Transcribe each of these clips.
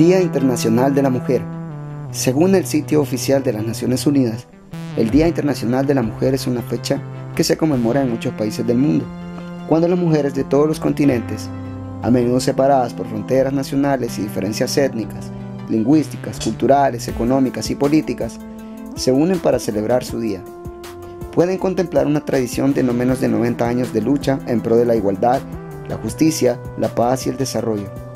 Día Internacional de la Mujer. Según el sitio oficial de las Naciones Unidas, el Día Internacional de la Mujer es una fecha que se conmemora en muchos países del mundo, cuando las mujeres de todos los continentes, a menudo separadas por fronteras nacionales y diferencias étnicas, lingüísticas, culturales, económicas y políticas, se unen para celebrar su día. Pueden contemplar una tradición de no menos de 90 años de lucha en pro de la igualdad, la justicia, la paz y el desarrollo.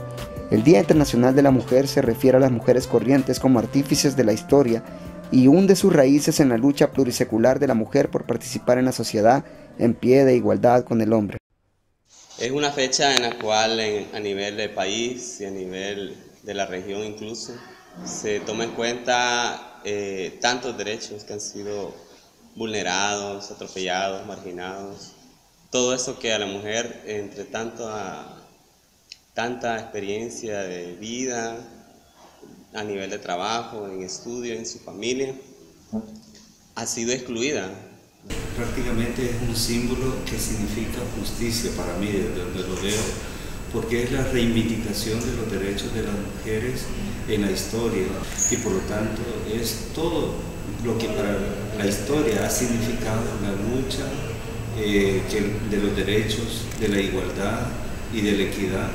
El Día Internacional de la Mujer se refiere a las mujeres corrientes como artífices de la historia y hunde sus raíces en la lucha plurisecular de la mujer por participar en la sociedad en pie de igualdad con el hombre. Es una fecha en la cual a nivel del país y a nivel de la región incluso se toma en cuenta eh, tantos derechos que han sido vulnerados, atropellados, marginados. Todo eso que a la mujer, entre tanto tanta experiencia de vida, a nivel de trabajo, en estudio, en su familia, ha sido excluida. Prácticamente es un símbolo que significa justicia para mí, desde donde lo veo, porque es la reivindicación de los derechos de las mujeres en la historia y por lo tanto es todo lo que para la historia ha significado la lucha eh, de los derechos, de la igualdad y de la equidad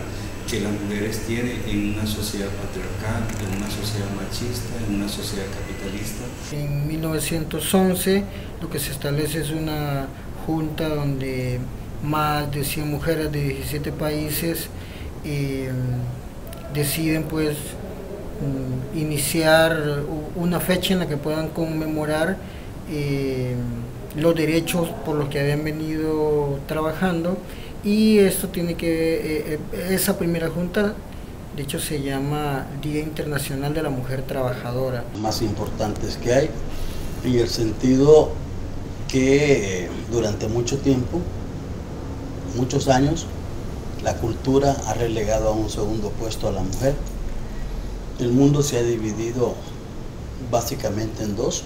que las mujeres tienen en una sociedad patriarcal, en una sociedad machista, en una sociedad capitalista. En 1911 lo que se establece es una junta donde más de 100 mujeres de 17 países eh, deciden pues mm, iniciar una fecha en la que puedan conmemorar eh, los derechos por los que habían venido trabajando y esto tiene que, eh, eh, esa primera junta, de hecho se llama Día Internacional de la Mujer Trabajadora. Más importantes que hay, en el sentido que eh, durante mucho tiempo, muchos años, la cultura ha relegado a un segundo puesto a la mujer. El mundo se ha dividido básicamente en dos,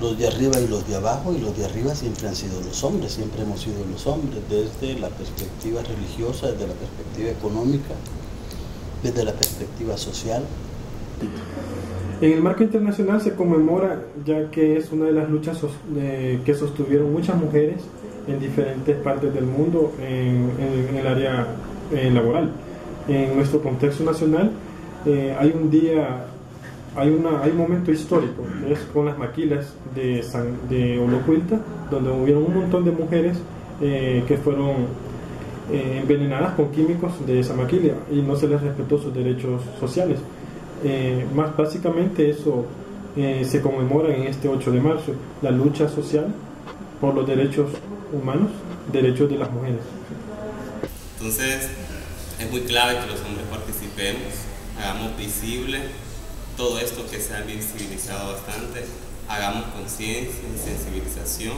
los de arriba y los de abajo, y los de arriba siempre han sido los hombres, siempre hemos sido los hombres, desde la perspectiva religiosa, desde la perspectiva económica, desde la perspectiva social. En el marco internacional se conmemora ya que es una de las luchas que sostuvieron muchas mujeres en diferentes partes del mundo en, el área eh, laboral. En nuestro contexto nacional eh, hay un día hay, una, hay un momento histórico, es con las maquilas de, San, de Olocuilta, donde hubieron un montón de mujeres eh, que fueron eh, envenenadas con químicos de esa maquila y no se les respetó sus derechos sociales. Eh, más básicamente eso se conmemora en este 8 de marzo, la lucha social por los derechos humanos, derechos de las mujeres. Entonces, es muy clave que los hombres participemos, hagamos visible todo esto que se ha visibilizado bastante, hagamos conciencia y sensibilización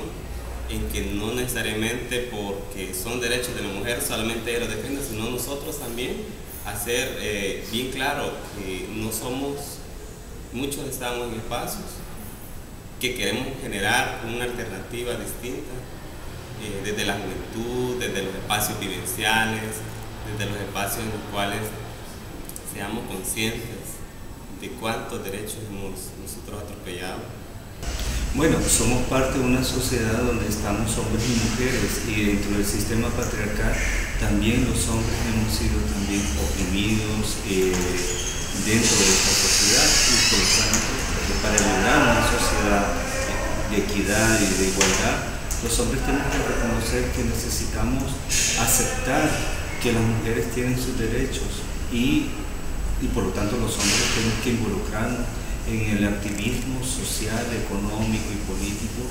en que no necesariamente porque son derechos de la mujer solamente ella los sino nosotros también hacer eh, bien claro que no somos, muchos estamos en espacios que queremos generar una alternativa distinta eh, desde la juventud, desde los espacios vivenciales, desde los espacios en los cuales seamos conscientes de cuántos derechos hemos nosotros atropellado? Bueno, somos parte de una sociedad donde estamos hombres y mujeres y dentro del sistema patriarcal también los hombres hemos sido también oprimidos eh, dentro de esta sociedad y por tanto para lograr una sociedad de equidad y de igualdad los hombres tenemos que reconocer que necesitamos aceptar que las mujeres tienen sus derechos y y por lo tanto los hombres tienen que involucrarnos en el activismo social, económico y político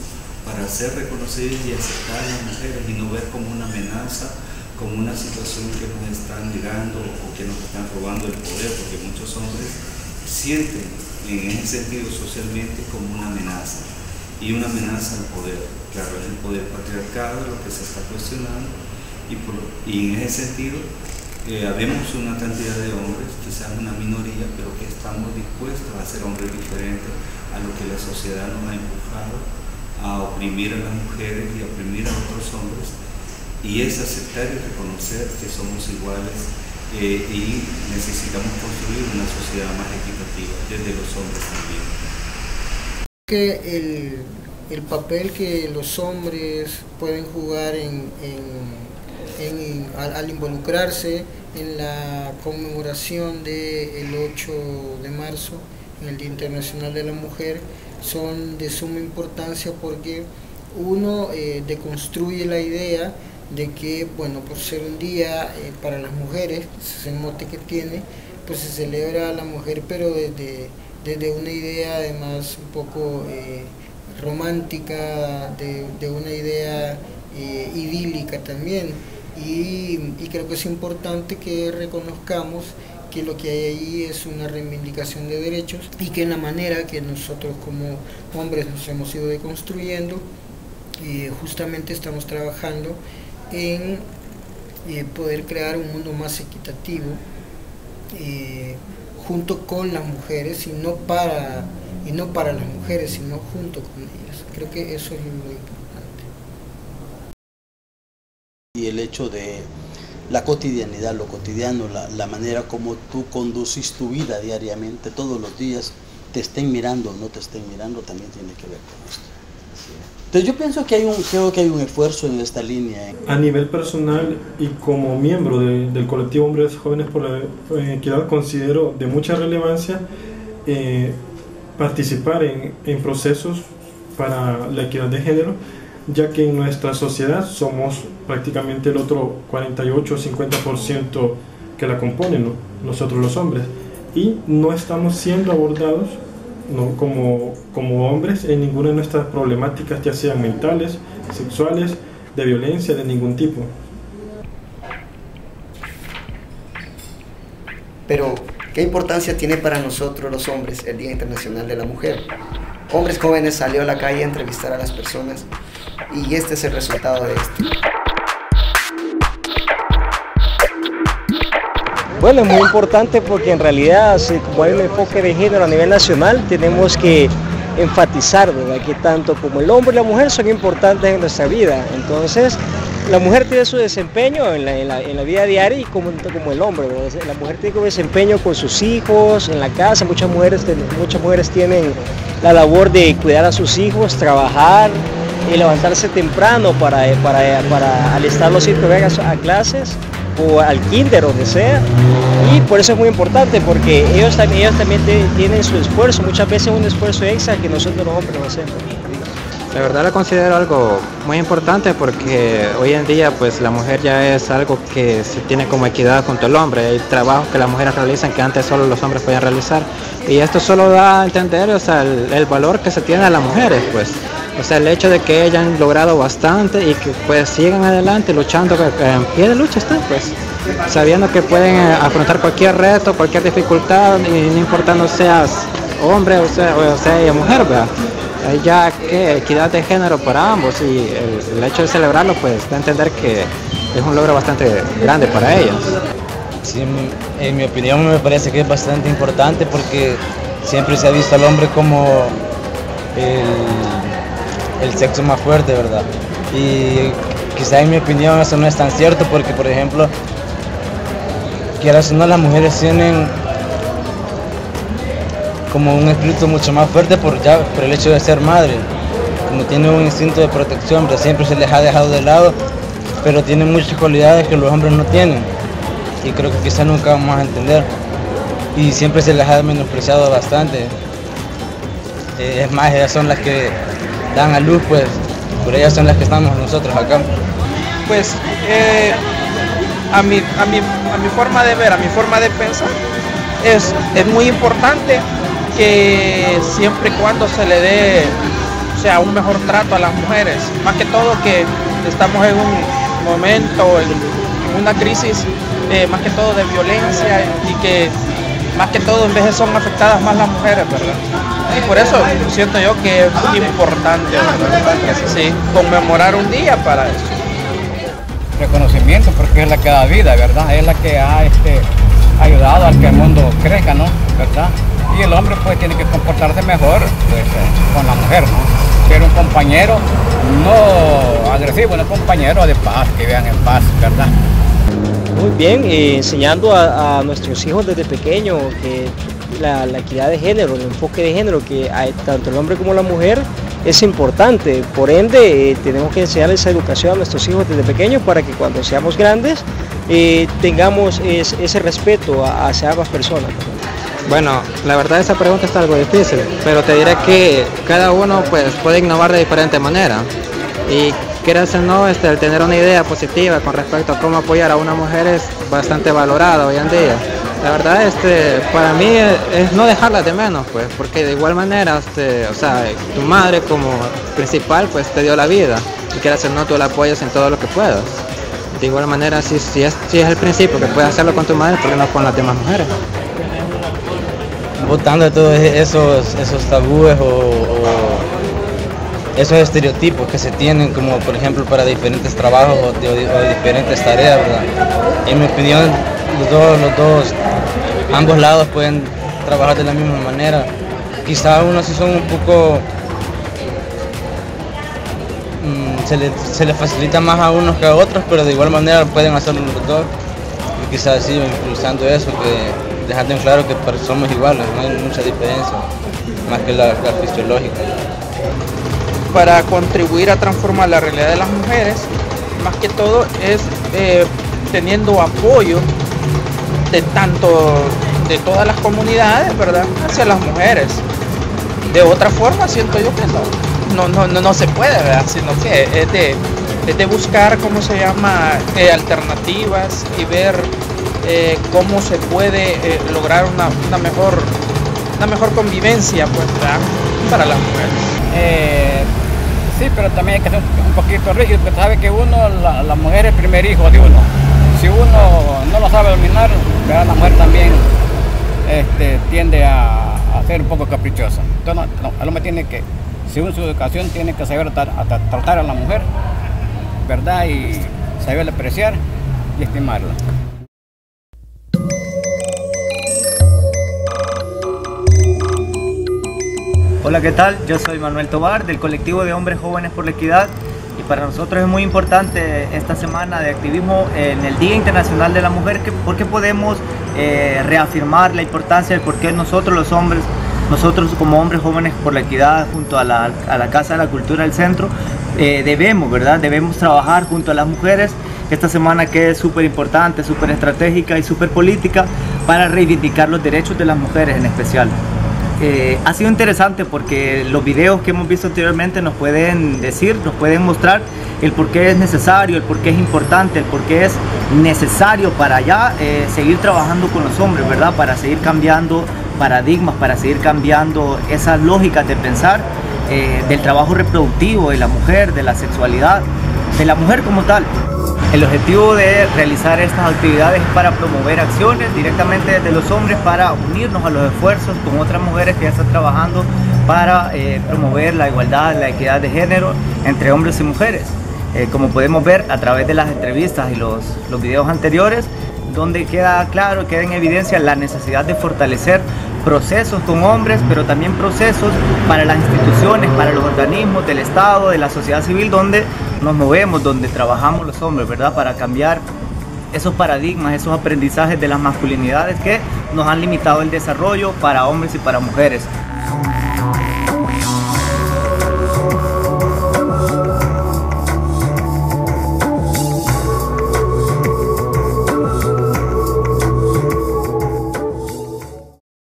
para ser reconocidos y aceptar a las mujeres y no ver como una amenaza, como una situación que nos están ligando o que nos están robando el poder, porque muchos hombres sienten en ese sentido socialmente como una amenaza y una amenaza al poder. Claro, es el poder patriarcado lo que se está cuestionando y, y en ese sentido habemos una cantidad de hombres, quizás una minoría, pero que estamos dispuestos a ser hombres diferentes a lo que la sociedad nos ha empujado a oprimir a las mujeres y a oprimir a otros hombres. Y es aceptar y reconocer que somos iguales eh, y necesitamos construir una sociedad más equitativa desde los hombres también. Que el, el papel que los hombres pueden jugar en, al, involucrarse en la conmemoración del 8 de marzo, en el Día Internacional de la Mujer, son de suma importancia porque uno eh, deconstruye la idea de que, bueno, por ser un día eh, para las mujeres, ese mote que tiene, pues se celebra a la mujer, pero desde, desde una idea además un poco eh, romántica, de, de, una idea idílica también. Y, creo que es importante que reconozcamos que lo que hay ahí es una reivindicación de derechos y que en la manera que nosotros como hombres nos hemos ido deconstruyendo, eh, justamente estamos trabajando en eh, poder crear un mundo más equitativo eh, junto con las mujeres y no para y no para las mujeres sino junto con ellas. Creo que eso es lo importante y el hecho de la cotidianidad lo cotidiano la, la manera como tú conduces tu vida diariamente todos los días te estén mirando o no te estén mirando también tiene que ver con esto. Entonces yo pienso que hay un, creo que hay un esfuerzo en esta línea. A nivel personal y como miembro de, del colectivo Hombres Jóvenes por la Equidad considero de mucha relevancia eh, participar en, en, procesos para la equidad de género, ya que en nuestra sociedad somos prácticamente el otro 48 o 50% que la componen, ¿no? nosotros los hombres, y no estamos siendo abordados como, como hombres en ninguna de nuestras problemáticas, ya sean mentales, sexuales, de violencia, de ningún tipo. Pero, ¿qué importancia tiene para nosotros los hombres el Día Internacional de la Mujer? Hombres jóvenes salió a la calle a entrevistar a las personas y este es el resultado de esto. Bueno, es muy importante porque en realidad, como hay un enfoque de género a nivel nacional, tenemos que enfatizar ¿verdad? que tanto como el hombre y la mujer son importantes en nuestra vida. Entonces, la mujer tiene su desempeño en la, vida diaria y como, como el hombre. La mujer tiene su desempeño con sus hijos, en la casa. Muchas mujeres, muchas mujeres tienen la labor de cuidar a sus hijos, trabajar y levantarse temprano para, para, para alistarlos y que vengan a clases o al kinder, donde sea. Y por eso es muy importante, porque ellos también, ellos también tienen su esfuerzo, muchas veces un esfuerzo extra que nosotros los hombres no hacemos. La verdad la considero algo muy importante porque hoy en día pues la mujer ya es algo que se tiene como equidad junto al hombre. Hay trabajos que las mujeres realizan que antes solo los hombres podían realizar. Y esto solo da a entender el, el valor que se tiene a las mujeres pues. O sea, el hecho de que hayan logrado bastante y que pues sigan adelante luchando, en pie de lucha están pues, sabiendo que pueden afrontar cualquier reto, cualquier dificultad, y no importando seas hombre o sea, o sea mujer, ¿verdad? Ya que equidad de género para ambos y el, el, hecho de celebrarlo pues da entender que es un logro bastante grande para ellos. Sí, en mi opinión me parece que es bastante importante porque siempre se ha visto al hombre como el, el sexo más fuerte, ¿verdad? Y quizá en mi opinión eso no es tan cierto porque, por ejemplo, quieras o no, las mujeres tienen como un espíritu mucho más fuerte por, ya, por el hecho de ser madre. Como tiene un instinto de protección, pero siempre se les ha dejado de lado, pero tienen muchas cualidades que los hombres no tienen. Y creo que quizás nunca vamos a entender. Y siempre se les ha menospreciado bastante. Eh, es más, ellas son las que dan a luz, pues, por ellas son las que estamos nosotros acá. Pues, eh, a, mi, a, mi, a mi forma de ver, a mi forma de pensar, es, es muy importante que siempre y cuando se le dé sea, un mejor trato a las mujeres, más que todo que estamos en un momento, en, en una crisis eh, más que todo de violencia y que más que todo en vez de son afectadas más las mujeres, ¿verdad? Y por eso siento yo que es importante. Sí, conmemorar un día para eso. Reconocimiento porque es la que da vida, ¿verdad? Es la que ha este, ayudado a que el mundo crezca, ¿no? ¿Verdad? y el hombre pues tiene que comportarse mejor pues, con la mujer, ¿no? Ser un compañero no agresivo, un compañero de paz, que vean en paz, ¿verdad? Muy bien, eh, enseñando a, nuestros hijos desde pequeños que la, equidad de género, el enfoque de género, que hay, tanto el hombre como la mujer es importante. Por ende, eh, tenemos que enseñar esa educación a nuestros hijos desde pequeños para que cuando seamos grandes eh, tengamos ese respeto hacia ambas personas. Bueno, la verdad esa pregunta está algo difícil, pero te diré que cada uno pues, puede innovar de diferente manera. Y quieras o no, este, el tener una idea positiva con respecto a cómo apoyar a una mujer es bastante valorada hoy en día. La verdad, este, para mí es, no dejarla de menos, pues, porque de igual manera, este, o sea, tu madre como principal, pues, te dio la vida y quieras o no, tú la apoyas en todo lo que puedas. De igual manera, si, si, es, si es el principio que puedes hacerlo con tu madre, ¿por qué no con las demás mujeres? Votando todos esos, esos tabúes o esos estereotipos que se tienen como por ejemplo para diferentes trabajos o, diferentes tareas, ¿verdad? En mi opinión, los dos, los dos, ambos lados pueden trabajar de la misma manera. Quizá unos sí son un poco mm, se, le, se le, facilita más a unos que a otros, pero de igual manera pueden hacerlo los dos. Y quizás así impulsando eso, que dejando en claro que somos iguales, no hay mucha diferencia, más que la, la fisiológica para contribuir a transformar la realidad de las mujeres, más que todo es eh, teniendo apoyo de tanto de todas las comunidades, ¿verdad? Hacia las mujeres. De otra forma siento yo que no, no, no, no se puede, ¿verdad? Sino que es de, de buscar, ¿cómo se llama?, eh, alternativas y ver eh, cómo se puede lograr una, una, mejor, una mejor convivencia, pues, ¿verdad? Para las mujeres. Sí, pero también hay que ser un poquito rígido, porque sabe que uno, la, mujer es el primer hijo de uno. Si uno no lo sabe dominar, la mujer también este, tiende a, ser un poco caprichosa. Entonces, el hombre tiene que, según su educación, tiene que saber tratar a la mujer, ¿verdad? Y saber apreciar y estimarla. Hola, ¿qué tal? Yo soy Manuel Tobar del colectivo de Hombres Jóvenes por la Equidad y para nosotros es muy importante esta semana de activismo en el Día Internacional de la Mujer porque podemos eh, reafirmar la importancia de por qué nosotros los hombres, nosotros como hombres jóvenes por la equidad junto a la, Casa de la Cultura del Centro, eh, debemos, ¿verdad? Debemos trabajar junto a las mujeres esta semana que es súper importante, súper estratégica y súper política para reivindicar los derechos de las mujeres en especial. Ha sido interesante porque los videos que hemos visto anteriormente nos pueden decir, nos pueden mostrar el por qué es necesario, el por qué es importante, el por qué es necesario para ya eh, seguir trabajando con los hombres, ¿verdad? Para seguir cambiando paradigmas, para seguir cambiando esas lógicas de pensar eh, del trabajo reproductivo de la mujer, de la sexualidad, de la mujer como tal. El objetivo de realizar estas actividades es para promover acciones directamente desde los hombres para unirnos a los esfuerzos con otras mujeres que ya están trabajando para eh, promover la igualdad, la equidad de género entre hombres y mujeres. Eh, como podemos ver a través de las entrevistas y los, los videos anteriores, donde queda claro, queda en evidencia la necesidad de fortalecer procesos con hombres, pero también procesos para las instituciones, para los organismos del Estado, de la sociedad civil, donde nos movemos, donde trabajamos los hombres, ¿verdad? Para cambiar esos paradigmas, esos aprendizajes de las masculinidades que nos han limitado el desarrollo para hombres y para mujeres.